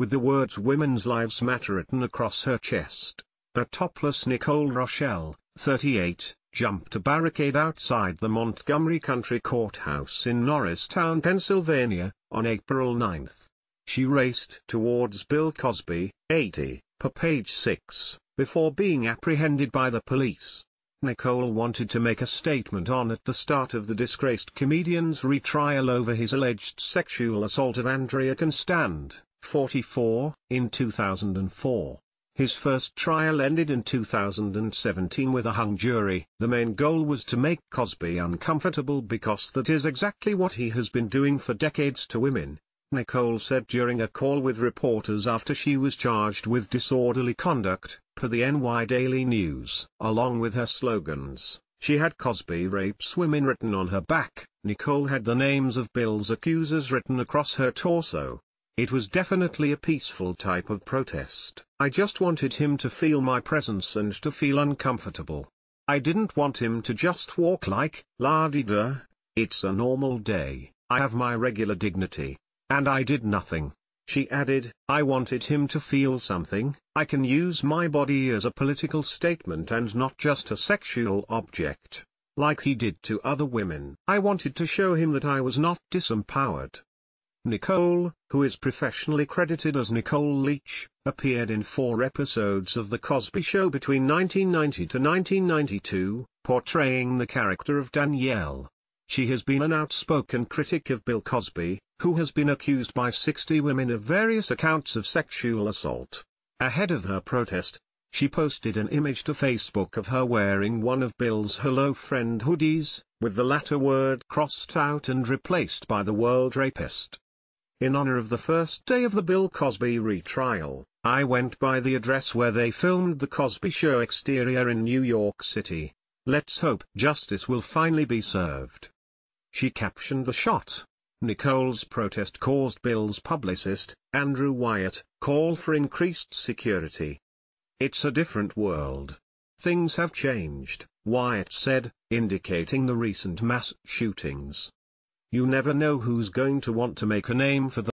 with the words Women's Lives Matter written across her chest. A topless Nicolle Rochelle, 38, jumped a barricade outside the Montgomery County Courthouse in Norristown, Pennsylvania, on April 9. She raced towards Bill Cosby, 80, per page 6, before being apprehended by the police. Nicolle wanted to make a statement on at the start of the disgraced comedian's retrial over his alleged sexual assault of Andrea Constand, 44, in 2004. His first trial ended in 2017 with a hung jury. The main goal was to make Cosby uncomfortable because that is exactly what he has been doing for decades to women, Nicolle said during a call with reporters after she was charged with disorderly conduct, per the NY Daily News. Along with her slogans, she had Cosby rapes women written on her back, Nicolle had the names of Bill's accusers written across her torso. It was definitely a peaceful type of protest. I just wanted him to feel my presence and to feel uncomfortable. I didn't want him to just walk like, la-di-da, it's a normal day, I have my regular dignity. And I did nothing. She added, I wanted him to feel something, I can use my body as a political statement and not just a sexual object, like he did to other women. I wanted to show him that I was not disempowered. Nicolle, who is professionally credited as Nicole Leach, appeared in four episodes of The Cosby Show between 1990 to 1992, portraying the character of Danielle. She has been an outspoken critic of Bill Cosby, who has been accused by 60 women of various accounts of sexual assault. Ahead of her protest, she posted an image to Facebook of her wearing one of Bill's Hello Friend hoodies, with the latter word crossed out and replaced by the word rapist. In honor of the first day of the Bill Cosby retrial, I went by the address where they filmed the Cosby Show exterior in New York City. Let's hope justice will finally be served. She captioned the shot. Nicolle's protest caused Bill's publicist, Andrew Wyatt, call for increased security. It's a different world. Things have changed, Wyatt said, indicating the recent mass shootings. You never know who's going to want to make a name for